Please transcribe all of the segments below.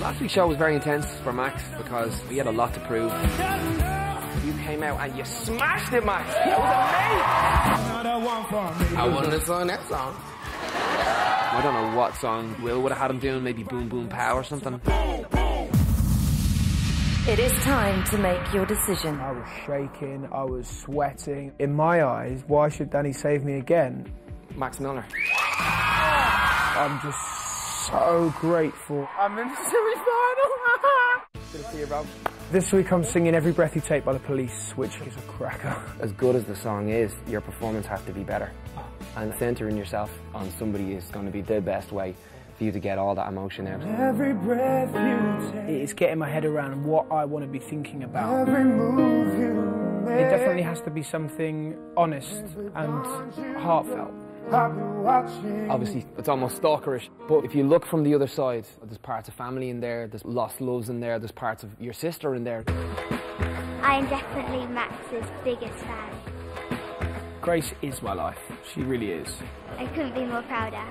Last week's show was very intense for Max because we had a lot to prove. You came out and you smashed it, Max. It was amazing. I wouldn't have sung that song. I don't know what song Will would have had him doing, maybe Boom Boom Pow or something. It is time to make your decision. I was shaking, I was sweating. In my eyes, why should Danny save me again? Max Milner. I'm just so grateful. I'm in the semi-final. Good to see you, bro. this week I'm singing Every Breath You Take by the Police, which is a cracker. As good as the song is, your performance has to be better. And centering yourself on somebody is going to be the best way for you to get all that emotion out. Every breath you take. It's getting my head around what I want to be thinking about. Every move you make. It definitely has to be something honest and heartfelt. Obviously, it's almost stalkerish, but if you look from the other side, there's parts of family in there, there's lost loves in there, there's parts of your sister in there. I am definitely Max's biggest fan. Grace is my life. She really is. I couldn't be more prouder.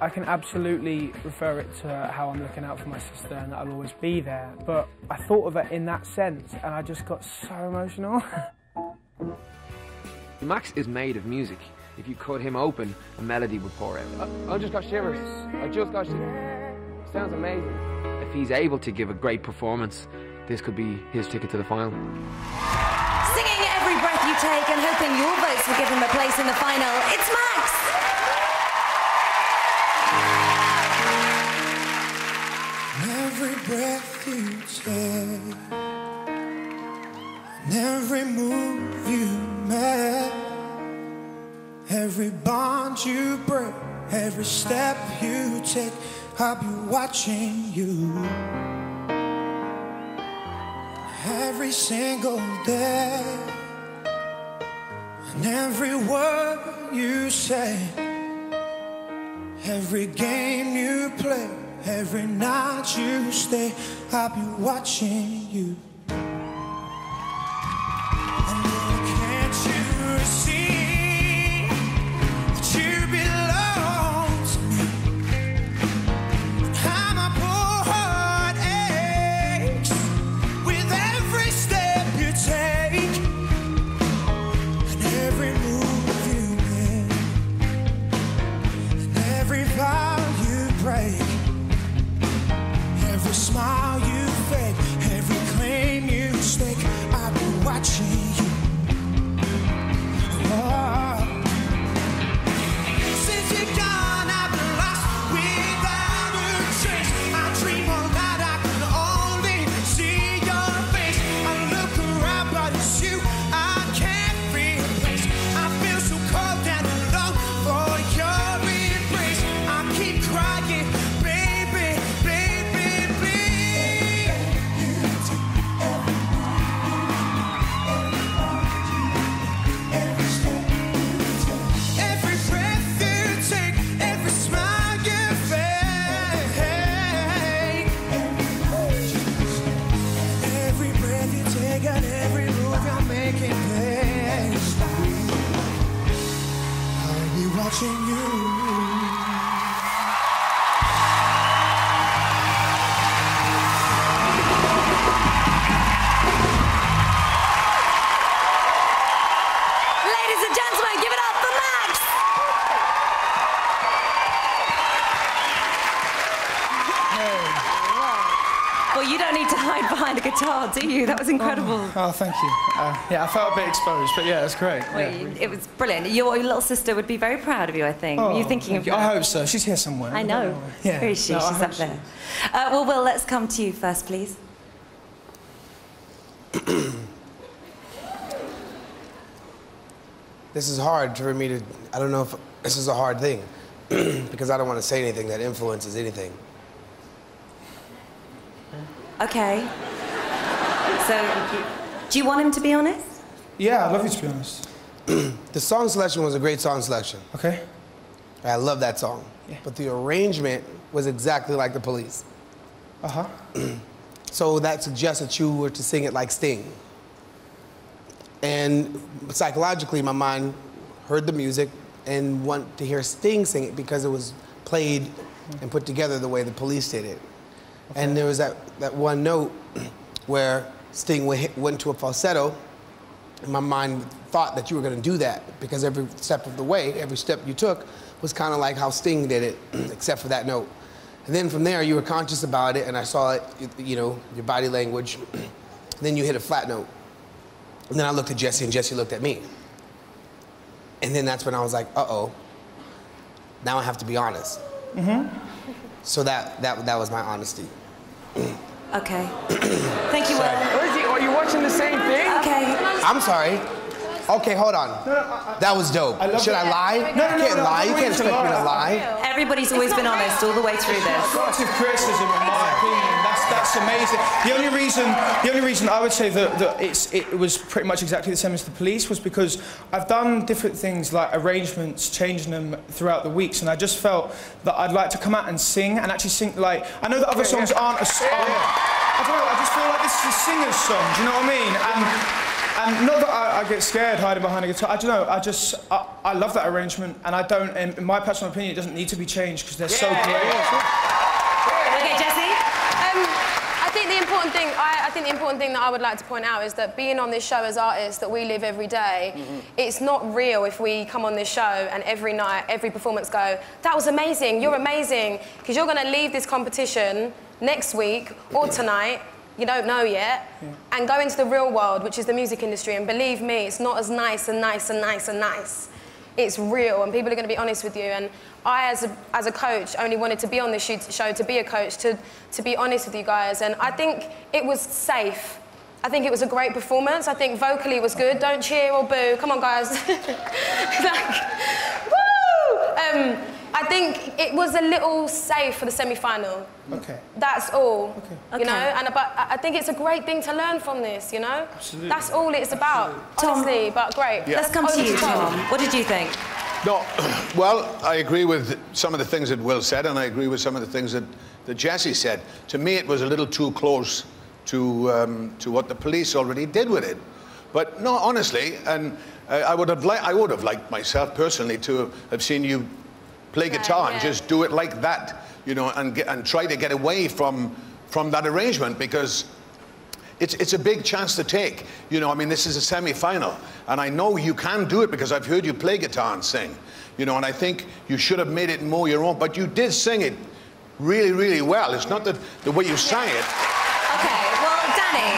I can absolutely refer it to how I'm looking out for my sister and that I'll always be there. But I thought of it in that sense and I just got so emotional. Max is made of music. If you cut him open, a melody would pour out. I, I just got shivers. I just got shivers. Sounds amazing. If he's able to give a great performance, this could be his ticket to the final. Singing every breath you take and hoping your votes will give him a place in the final. It's Max. Every breath you take, and every move you make, every bond you break, every step you take, I'll be watching you. Every single day, and every word you say. Every game you play, every night you stay, I'll be watching you. Keep you don't need to hide behind a guitar, do you? That was incredible. Oh, thank you. Uh, yeah, I felt a bit exposed, but yeah, it's great. Well, Yeah. you- It was brilliant. Your little sister would be very proud of you, I think. Oh, you thinking of you. her? I hope so. She's here somewhere. I know. Yeah. Where is she? No, She's hope up she there. Uh, well, Will, let's come to you first, please. This is hard for me to. I don't know if this is a hard thing because I don't want to say anything that influences anything. Okay. So, do you want him to be honest? Yeah, I'd love you to be honest. The song selection was a great song selection. Okay. I love that song. Yeah. But the arrangement was exactly like the police. Uh huh. So that suggests that you were to sing it like Sting. And psychologically, my mind heard the music and want to hear Sting sing it because it was played and put together the way the police did it. And there was that, that one note where Sting went, went to a falsetto, and my mind thought that you were going to do that because every step of the way, every step you took, was kind of like how Sting did it, except for that note. And then from there, you were conscious about it, and I saw it, you know, your body language. then you hit a flat note. And then I looked at Jessie, and Jessie looked at me. And then that's when I was like, uh oh, now I have to be honest. Mm-hmm. So that, that, that was my honesty. Okay. Thank you, Will. Where is he? Are you watching the same thing? Okay. I'm sorry. Okay, hold on. that was dope. I Should that. I lie? No, no, you can't no, no, lie. You can't expect me to lie. lie. Everybody's always been honest all the way through this. constructive criticism, in my opinion. That's that's amazing. The only reason, the only reason I would say that, that it's it was pretty much exactly the same as the police was because I've done different things like arrangements, changing them throughout the weeks, and I just felt that I'd like to come out and sing and actually sing like I know that other songs aren't a song. I don't know. I just feel like this is a singer's song. Do you know what I mean? And and not that I, I get scared hiding behind a guitar. I don't know. I just I, I love that arrangement, and I don't. In, in my personal opinion, it doesn't need to be changed because they're so great. Okay, Jessie? Um, I think the important thing, I, I think the important thing that I would like to point out is that being on this show as artists that we live every day, it's not real if we come on this show and every night, every performance go, that was amazing, you're amazing, because you're going to leave this competition next week or tonight. You don't know yet, and go into the real world, which is the music industry. And believe me, it's not as nice and nice and nice and nice. It's real and people are going to be honest with you and i as a, as a coach only wanted to be on this show to be a coach to, to be honest with you guys and i think it was safe. I think it was a great performance. I think vocally it was good. Don't cheer or boo. Come on guys. Like, woo! Um, i think it was a little safe for the semi-final Okay. that's all Okay. you know and but i I think it's a great thing to learn from this you know Absolutely. that's all it's about Tom. honestly but great Let's come to Over you, Tom. What did you think? No, well, I agree with some of the things that Will said, and I agree with some of the things that, that Jessie said. To me, it was a little too close to, um, to what the police already did with it. But no, honestly, and uh, I would have li- I would have liked myself personally to have seen you play guitar and just do it like that, you know, and get, and try to get away from from that arrangement because it's, it's a big chance to take. You know, I mean, this is a semi-final, and I know you can do it because I've heard you play guitar and sing. You know, and I think you should have made it more your own, but you did sing it really, really well. It's not that the way you sang it. Okay, well, Danny,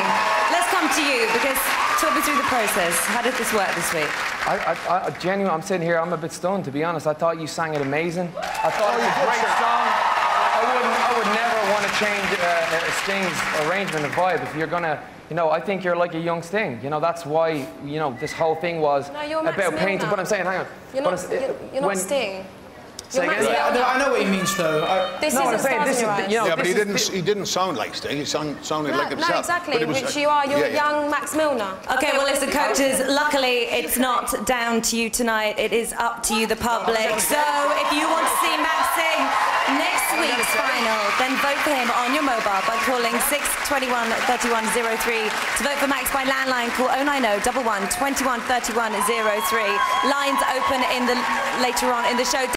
let's come to you because talk me through the process. How did this work this week? I, I, I genuinely, I'm sitting here, I'm a bit stunned, to be honest. I thought you sang it amazing. I thought it was a great song. I wouldn't, I would never want to change uh, a Sting's arrangement of vibe. If you're gonna, you know, I think you're like a young Sting. You know, that's why, you know, this whole thing was No, you're about painting. Milner. But I'm saying, hang on. You're not, you're, you're not when- Sting. Say again? Max Yeah, I know, I know what he means though. I, This No, I'm isn't saying, this is- eyes. you know, yeah, but he didn't. the- He didn't sound like Sting. He sound, sounded no, like no, exactly, But it was- which you are. You're yeah, yeah. young Max Milner. Okay, well, what listen, is coaches, luckily it's not down to you tonight. It is up to you, the public. So if you want to see Max sing next week's final, then vote for him on your mobile by calling 621 3103. To vote for Max by landline, call 090 11 21 31 03. Lines open in the later on in the show.